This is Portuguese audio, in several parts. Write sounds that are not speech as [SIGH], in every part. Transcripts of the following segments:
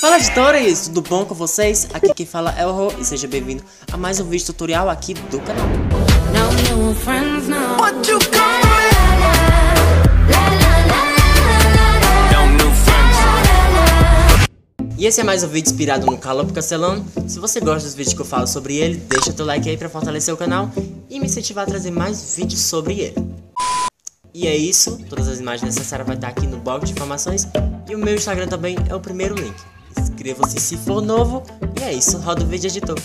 Fala editores, tudo bom com vocês? Aqui quem fala é o Ro e seja bem-vindo a mais um vídeo tutorial aqui do canal. E esse é mais um vídeo inspirado no Calopo Castelão. Se você gosta dos vídeos que eu falo sobre ele, deixa teu like aí pra fortalecer o canal e me incentivar a trazer mais vídeos sobre ele. E é isso, todas as imagens necessárias vai estar aqui no box de informações e o meu Instagram também é o primeiro link. Inscreva-se se for novo e é isso, roda o vídeo editor.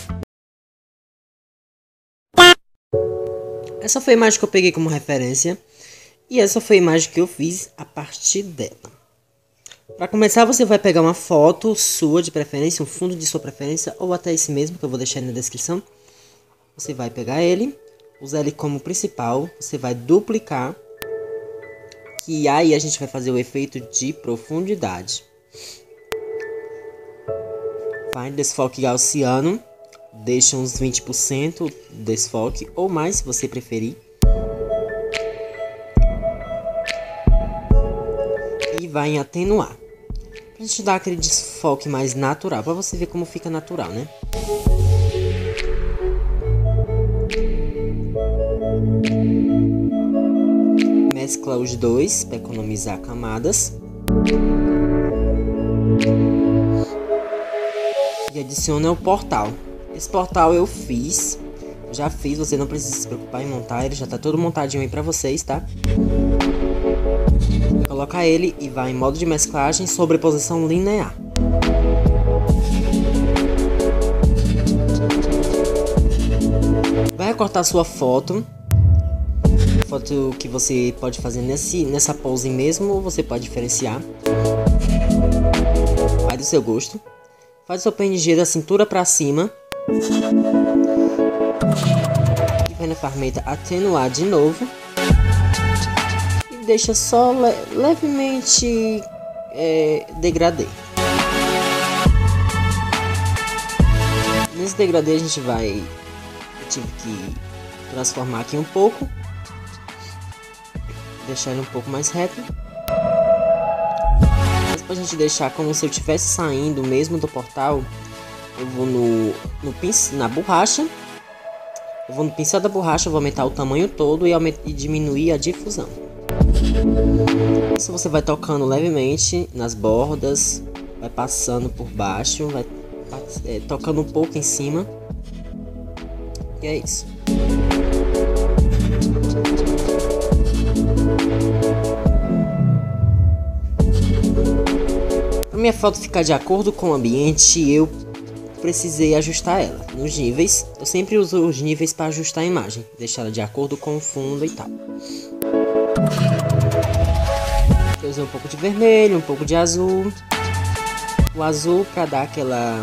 Essa foi a imagem que eu peguei como referência e essa foi a imagem que eu fiz a partir dela. Para começar, você vai pegar uma foto sua de preferência, um fundo de sua preferência, ou até esse mesmo que eu vou deixar aí na descrição. Você vai pegar ele, usar ele como principal, você vai duplicar, que aí a gente vai fazer o efeito de profundidade. Vai desfoque gaussiano, deixa uns 20% desfoque, ou mais se você preferir. E vai em atenuar. Pra gente dar aquele desfoque mais natural, pra você ver como fica natural, né? Mescla os dois para economizar camadas. Adiciona o portal. Esse portal eu fiz, já fiz, você não precisa se preocupar em montar, ele já tá todo montadinho aí pra vocês, tá? Coloca ele e vai em modo de mesclagem, sobreposição linear. Vai recortar sua foto. Foto que você pode fazer nesse, nessa pose mesmo, ou você pode diferenciar. Vai do seu gosto. Faz o seu PNG da cintura para cima. E vai na ferramenta atenuar de novo deixa só le levemente é, degradê. Nesse degradê a gente vai. Eu tive que transformar aqui um pouco. Deixar ele um pouco mais reto. Pra gente deixar como se eu estivesse saindo mesmo do portal, eu vou no, no pincel, na borracha. Eu vou no pincel da borracha, vou aumentar o tamanho todo e, e diminuir a difusão. Isso você vai tocando levemente nas bordas, vai passando por baixo, vai é, tocando um pouco em cima. E é isso. Minha foto ficar de acordo com o ambiente, eu precisei ajustar ela. Nos níveis, eu sempre uso os níveis para ajustar a imagem, deixar ela de acordo com o fundo e tal. Eu usei um pouco de vermelho, um pouco de azul. O azul para dar aquela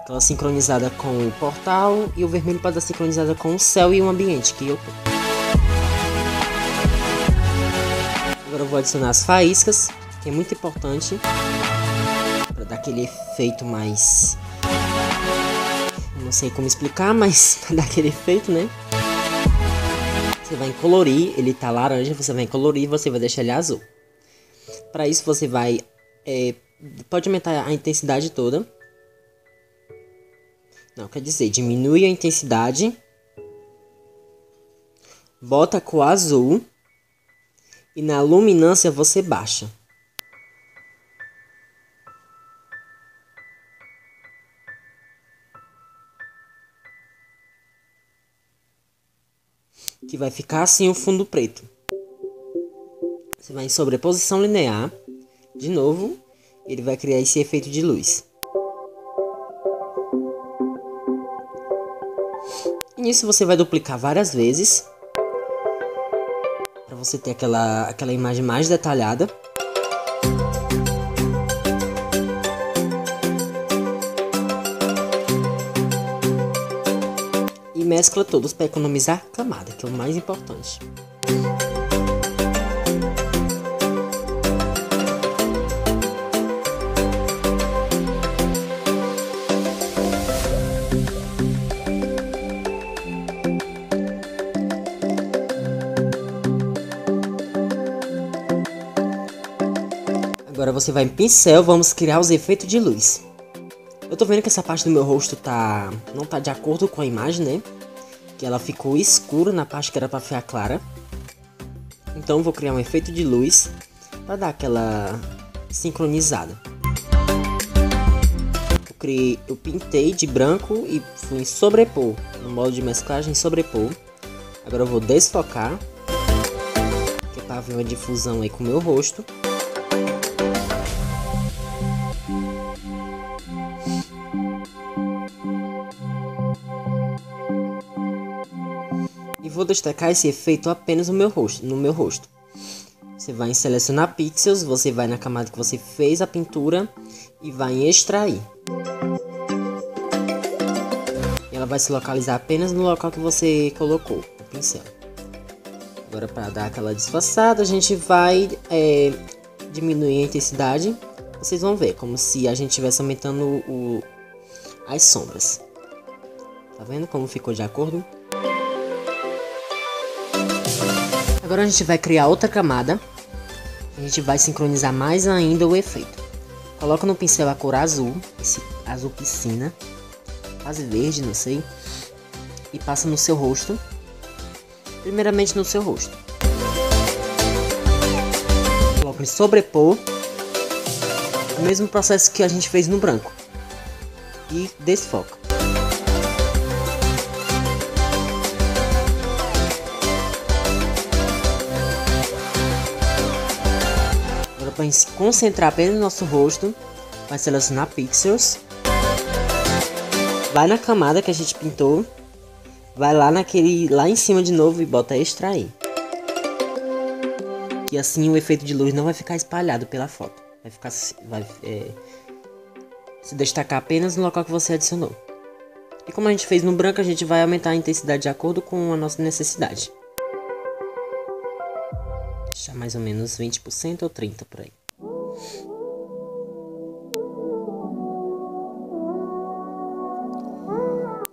aquela sincronizada com o portal e o vermelho para dar sincronizada com o céu e o ambiente que eu. Agora eu vou adicionar as faíscas, que é muito importante para dar aquele efeito mais não sei como explicar, mas [LAUGHS] para dar aquele efeito, né? Você vai colorir, ele tá laranja, você vai colorir, você vai deixar ele azul. Para isso você vai é, pode aumentar a intensidade toda. Não, quer dizer, diminui a intensidade. Bota com azul. E na luminância você baixa. Que vai ficar assim o fundo preto. Você vai em sobreposição linear, de novo, ele vai criar esse efeito de luz. E nisso você vai duplicar várias vezes, para você ter aquela, aquela imagem mais detalhada. Mescla todos para economizar camada, que é o mais importante. Agora você vai em pincel, vamos criar os efeitos de luz. Eu tô vendo que essa parte do meu rosto tá não tá de acordo com a imagem, né? Que ela ficou escura na parte que era pra ficar clara. Então vou criar um efeito de luz para dar aquela sincronizada. Eu, criei, eu pintei de branco e fui em sobrepor, no modo de mesclagem sobrepor. Agora eu vou desfocar, que é para ver uma difusão aí com o meu rosto. Vou destacar esse efeito apenas no meu rosto, no meu rosto. Você vai em selecionar pixels, você vai na camada que você fez a pintura e vai em extrair. E ela vai se localizar apenas no local que você colocou o pincel. Agora para dar aquela disfarçada, a gente vai é, diminuir a intensidade. Vocês vão ver, como se a gente estivesse aumentando o, as sombras. Tá vendo como ficou de acordo? Agora a gente vai criar outra camada a gente vai sincronizar mais ainda o efeito. Coloca no pincel a cor azul, esse azul piscina, quase verde, não sei, e passa no seu rosto. Primeiramente no seu rosto. Coloca em sobrepor, o mesmo processo que a gente fez no branco. E desfoca. Para se concentrar apenas no nosso rosto, vai selecionar Pixels. Vai na camada que a gente pintou. Vai lá naquele lá em cima de novo e bota extrair. Que assim o efeito de luz não vai ficar espalhado pela foto. Vai ficar vai é, se destacar apenas no local que você adicionou. E como a gente fez no branco, a gente vai aumentar a intensidade de acordo com a nossa necessidade mais ou menos 20% ou 30% por aí.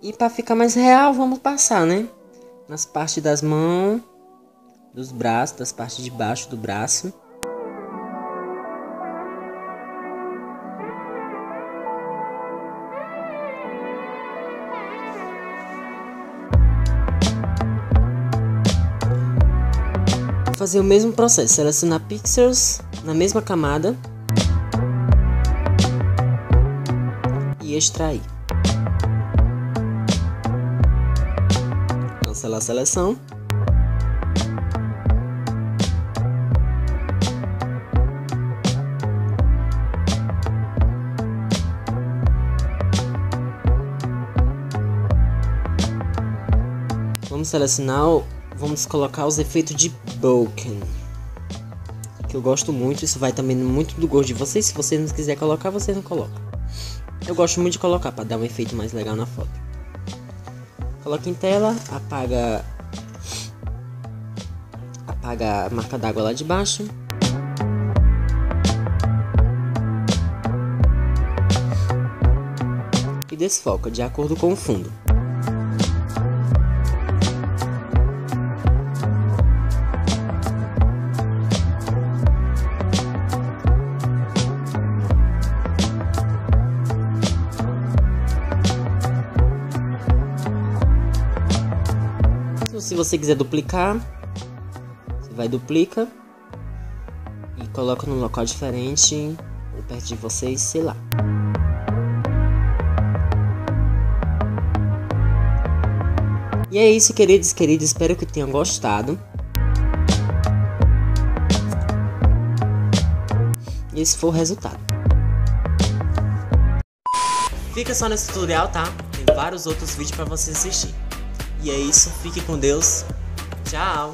E para ficar mais real, vamos passar, né? Nas partes das mãos, dos braços, das partes de baixo do braço. Fazer o mesmo processo, selecionar pixels na mesma camada e extrair. Cancelar a seleção. Vamos selecionar vamos colocar os efeitos de Broken. Que eu gosto muito, isso vai também muito do gosto de vocês. Se você não quiser colocar, você não coloca. Eu gosto muito de colocar para dar um efeito mais legal na foto. Coloca em tela, apaga apaga a marca d'água lá de baixo. E desfoca de acordo com o fundo. Se você quiser duplicar, você vai duplica e coloca num local diferente, ou perto de vocês, sei lá. E é isso, queridos queridas. Espero que tenham gostado. E esse foi o resultado. Fica só nesse tutorial, tá? Tem vários outros vídeos para você assistir. E é isso, fique com Deus. Tchau!